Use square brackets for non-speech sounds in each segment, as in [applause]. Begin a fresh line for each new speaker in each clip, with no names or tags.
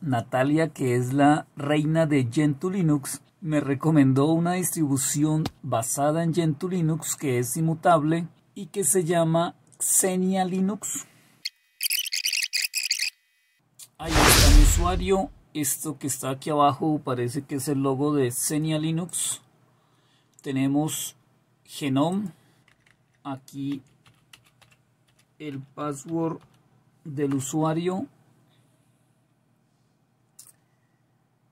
Natalia, que es la reina de Gentoo Linux, me recomendó una distribución basada en Gentoo Linux que es inmutable y que se llama Xenia Linux. Ahí está mi usuario. Esto que está aquí abajo parece que es el logo de Xenia Linux. Tenemos Genome. Aquí el password del usuario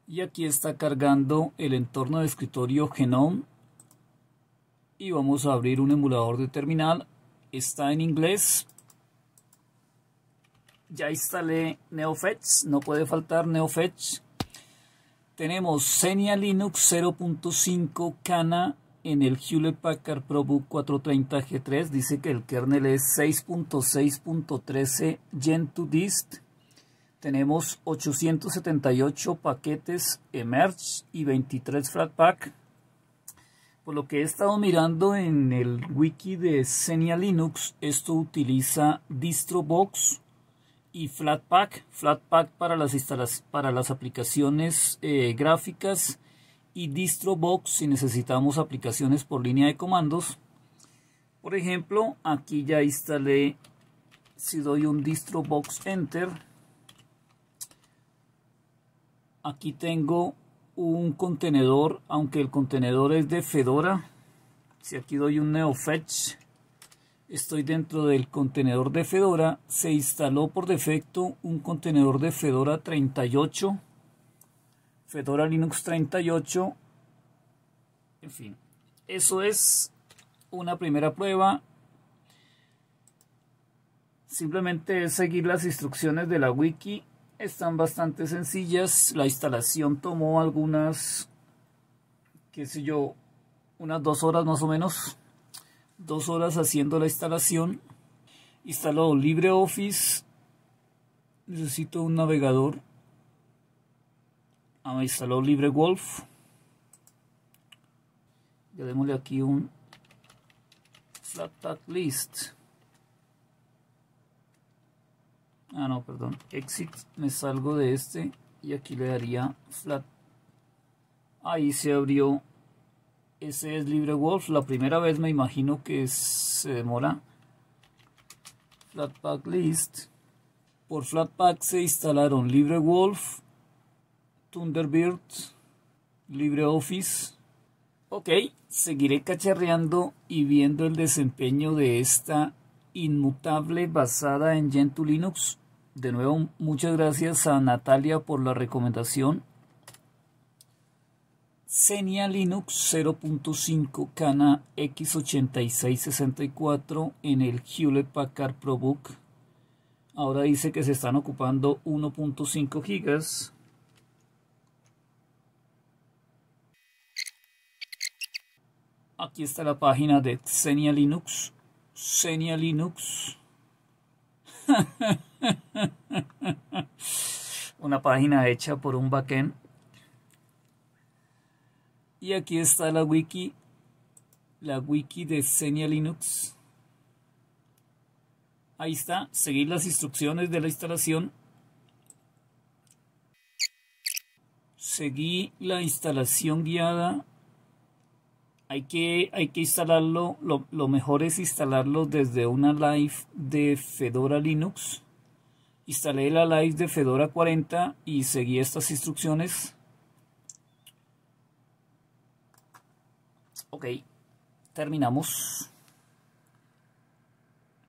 y aquí está cargando el entorno de escritorio Genome. Y vamos a abrir un emulador de terminal. Está en inglés. Ya instalé NeoFetch. No puede faltar NeoFetch. Tenemos Xenia Linux 0.5 Cana en el Hewlett Packard ProBook 430G3 dice que el kernel es 6.6.13 Gen2 dist. Tenemos 878 paquetes emerge y 23 Flatpak. Por lo que he estado mirando en el wiki de Xenia Linux, esto utiliza DistroBox y Flatpak. Flatpak para las, para las aplicaciones eh, gráficas y DistroBox si necesitamos aplicaciones por línea de comandos. Por ejemplo, aquí ya instalé, si doy un DistroBox Enter, aquí tengo un contenedor, aunque el contenedor es de Fedora. Si aquí doy un NeoFetch, estoy dentro del contenedor de Fedora. Se instaló por defecto un contenedor de Fedora 38 Fedora Linux 38. En fin, eso es una primera prueba. Simplemente es seguir las instrucciones de la wiki. Están bastante sencillas. La instalación tomó algunas, qué sé yo, unas dos horas más o menos. Dos horas haciendo la instalación. Instaló LibreOffice. Necesito un navegador a instaló LibreWolf ya démosle aquí un Flatpak list ah no perdón. Exit me salgo de este y aquí le daría flat. Ahí se abrió. Ese es LibreWolf la primera vez me imagino que se demora. Flatpak list. Por Flatpak se instalaron LibreWolf Thunderbird, LibreOffice. Ok, seguiré cacharreando y viendo el desempeño de esta inmutable basada en Gentoo Linux. De nuevo, muchas gracias a Natalia por la recomendación. Xenia Linux 0.5 Cana X8664 en el Hewlett Packard ProBook. Ahora dice que se están ocupando 1.5 gigas Aquí está la página de Xenia Linux. Xenia Linux. [laughs] Una página hecha por un backend. Y aquí está la wiki. La wiki de Xenia Linux. Ahí está. Seguir las instrucciones de la instalación. Seguí la instalación guiada hay que, hay que instalarlo, lo, lo, mejor es instalarlo desde una live de Fedora Linux. Instalé la live de Fedora 40 y seguí estas instrucciones. Ok, terminamos.